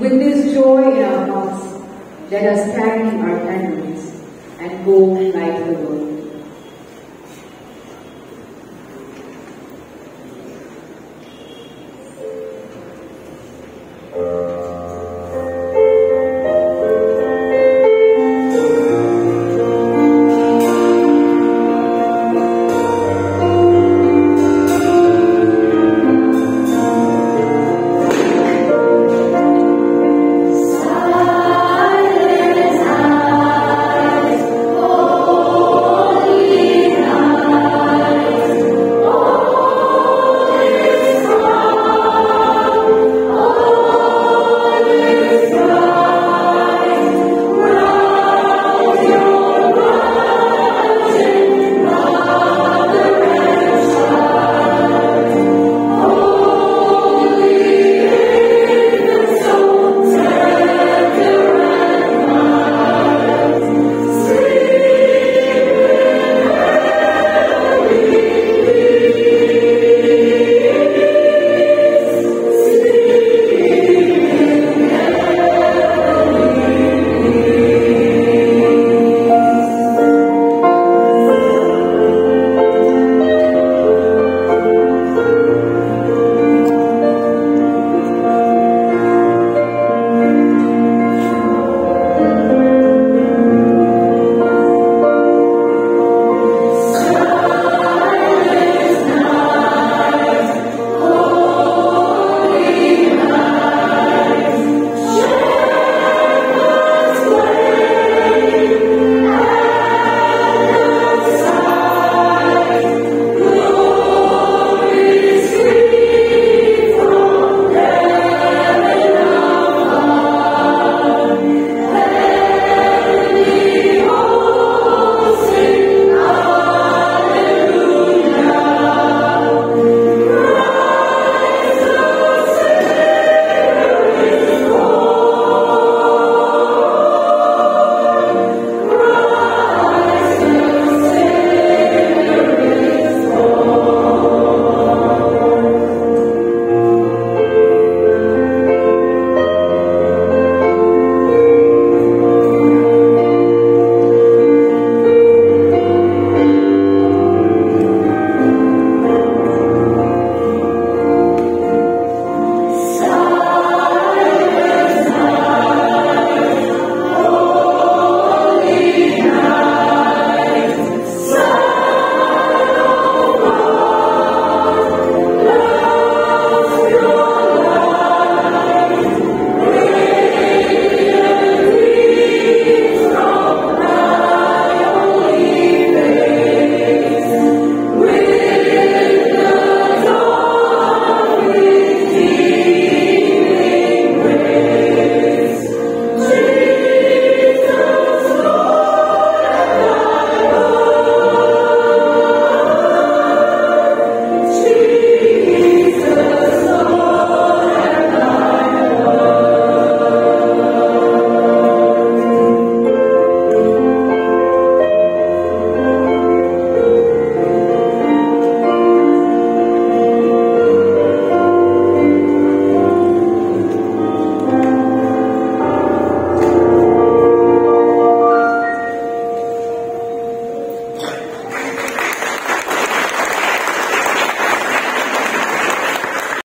With this joy in our hearts, let us carry our enemies and go light the world.